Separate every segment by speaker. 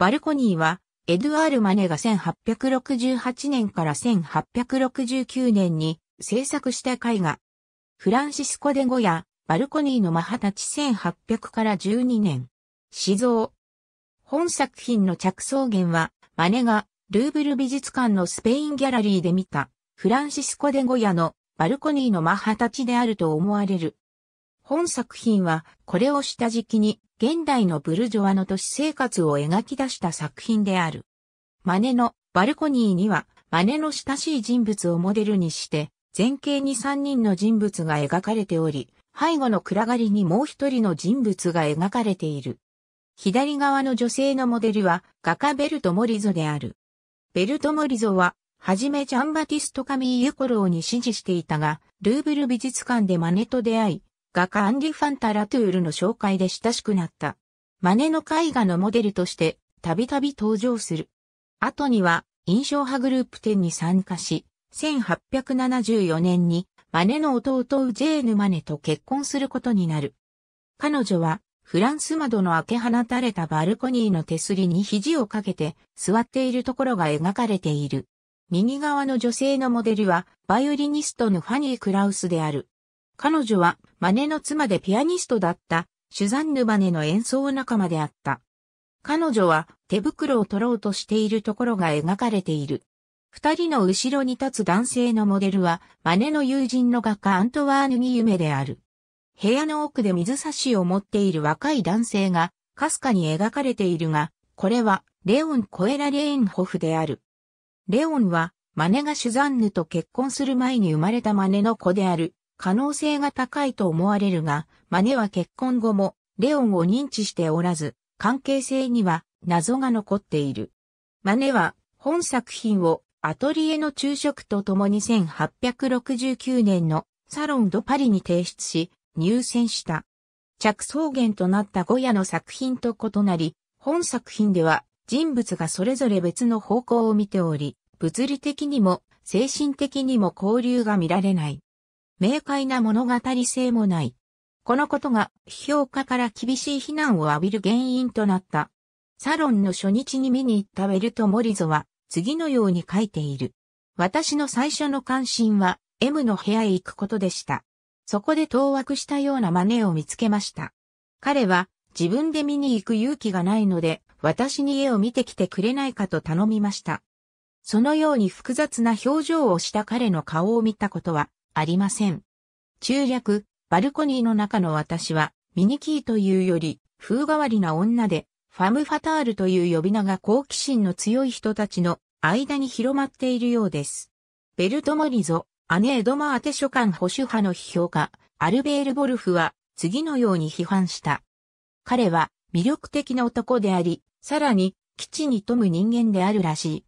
Speaker 1: バルコニーは、エドワール・マネが1868年から1869年に制作した絵画。フランシスコ・デ・ゴヤ、バルコニーのマハタチ1800から12年。死蔵。本作品の着想源は、マネがルーブル美術館のスペインギャラリーで見たフランシスコ・デ・ゴヤのバルコニーのマハタチであると思われる。本作品はこれを下敷きに現代のブルジョワの都市生活を描き出した作品である。マネのバルコニーにはマネの親しい人物をモデルにして前景に3人の人物が描かれており、背後の暗がりにもう一人の人物が描かれている。左側の女性のモデルは画家ベルト・モリゾである。ベルト・モリゾは、はじめジャンバティスト・カミーユコローに支持していたが、ルーブル美術館でマネと出会い、画家アンリ・ファンタ・ラトゥールの紹介で親しくなった。マネの絵画のモデルとしてたびたび登場する。後には印象派グループ展に参加し、1874年にマネの弟ウジェーヌ・マネと結婚することになる。彼女はフランス窓の開け放たれたバルコニーの手すりに肘をかけて座っているところが描かれている。右側の女性のモデルはバイオリニストのファニー・クラウスである。彼女はマネの妻でピアニストだったシュザンヌ・マネの演奏仲間であった。彼女は手袋を取ろうとしているところが描かれている。二人の後ろに立つ男性のモデルはマネの友人の画家アントワーヌ・ニユメである。部屋の奥で水差しを持っている若い男性がかすかに描かれているが、これはレオン・コエラ・レーンホフである。レオンはマネがシュザンヌと結婚する前に生まれたマネの子である。可能性が高いと思われるが、マネは結婚後もレオンを認知しておらず、関係性には謎が残っている。マネは本作品をアトリエの昼食とともに1869年のサロンドパリに提出し、入選した。着想源となったゴヤの作品と異なり、本作品では人物がそれぞれ別の方向を見ており、物理的にも精神的にも交流が見られない。明快な物語性もない。このことが評価から厳しい非難を浴びる原因となった。サロンの初日に見に行ったベルト・モリゾは次のように書いている。私の最初の関心は M の部屋へ行くことでした。そこで当惑したような真似を見つけました。彼は自分で見に行く勇気がないので私に絵を見てきてくれないかと頼みました。そのように複雑な表情をした彼の顔を見たことはありません。中略、バルコニーの中の私は、ミニキーというより、風変わりな女で、ファム・ファタールという呼び名が好奇心の強い人たちの間に広まっているようです。ベルト・モリゾ、姉エドマーテ書簡保守派の批評家、アルベール・ボルフは次のように批判した。彼は魅力的な男であり、さらに基地に富む人間であるらしい。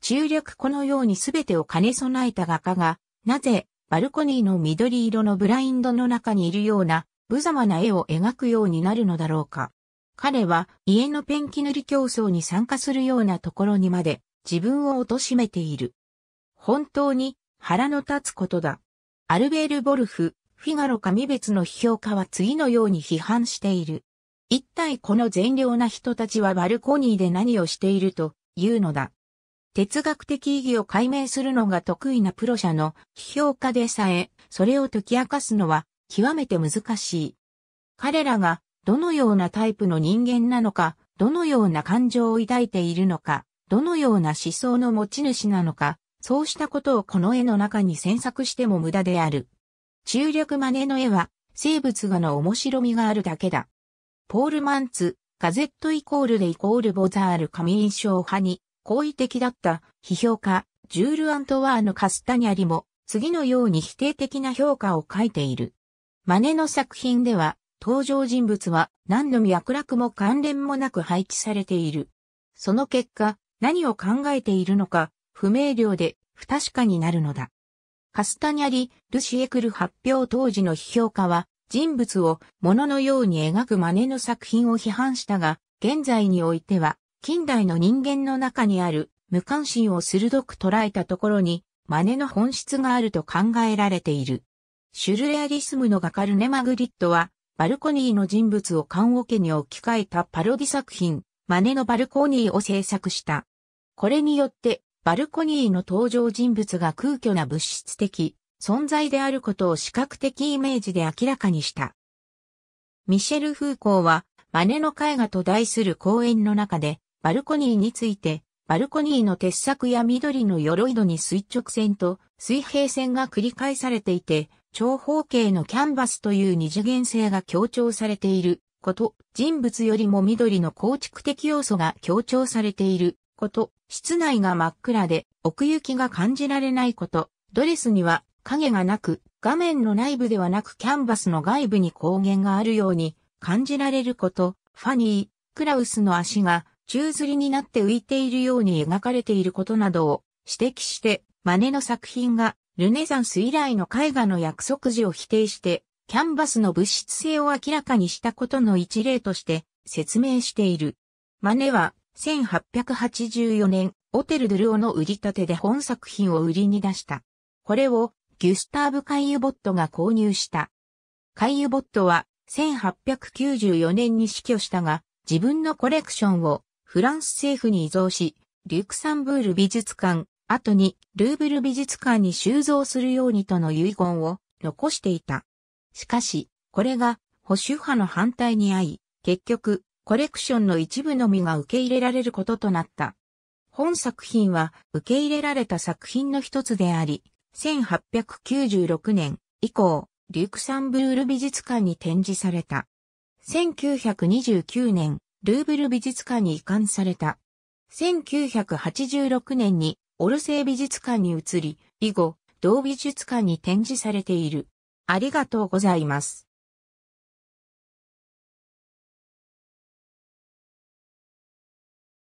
Speaker 1: 中略このように全てを兼ね備えた画家が、なぜバルコニーの緑色のブラインドの中にいるような無様な絵を描くようになるのだろうか。彼は家のペンキ塗り競争に参加するようなところにまで自分を貶めている。本当に腹の立つことだ。アルベール・ボルフ、フィガロ神別の批評家は次のように批判している。一体この善良な人たちはバルコニーで何をしているというのだ。哲学的意義を解明するのが得意なプロ者の批評家でさえ、それを解き明かすのは極めて難しい。彼らがどのようなタイプの人間なのか、どのような感情を抱いているのか、どのような思想の持ち主なのか、そうしたことをこの絵の中に詮索しても無駄である。中略マネの絵は生物画の面白みがあるだけだ。ポール・マンツ、ガゼットイコールでイコールボザール神印象派に好意的だった批評家、ジュール・アントワーヌ・カスタニャリも次のように否定的な評価を書いている。マネの作品では登場人物は何の脈絡も関連もなく配置されている。その結果、何を考えているのか不明瞭で不確かになるのだ。カスタニャリ・ルシエクル発表当時の批評家は人物を物のように描くマネの作品を批判したが、現在においては近代の人間の中にある無関心を鋭く捉えたところに真似の本質があると考えられている。シュルレアリスムの画家ルネ・マグリットは、バルコニーの人物を棺桶に置き換えたパロディ作品、マネのバルコニーを制作した。これによって、バルコニーの登場人物が空虚な物質的存在であることを視覚的イメージで明らかにした。ミシェル・フーコーは、マネの絵画と題する講演の中で、バルコニーについて、バルコニーの鉄柵や緑の鎧戸に垂直線と水平線が繰り返されていて、長方形のキャンバスという二次元性が強調されていること、人物よりも緑の構築的要素が強調されていること、室内が真っ暗で奥行きが感じられないこと、ドレスには影がなく、画面の内部ではなくキャンバスの外部に光源があるように感じられること、ファニー、クラウスの足が宙吊りになって浮いているように描かれていることなどを指摘して、マネの作品がルネサンス以来の絵画の約束時を否定して、キャンバスの物質性を明らかにしたことの一例として説明している。マネは1884年、オテル・ドゥルオの売り立てで本作品を売りに出した。これをギュスターブ・カイユボットが購入した。カイユボットは1894年に死去したが、自分のコレクションをフランス政府に移蔵し、リュクサンブール美術館後にルーブル美術館に収蔵するようにとの遺言を残していた。しかし、これが保守派の反対に遭い、結局、コレクションの一部のみが受け入れられることとなった。本作品は受け入れられた作品の一つであり、1896年以降、リュクサンブール美術館に展示された。1929年、ルーブル美術館に移管された。1986年にオルセイ美術館に移り、以後、同美術館に展示されている。ありがとうございます。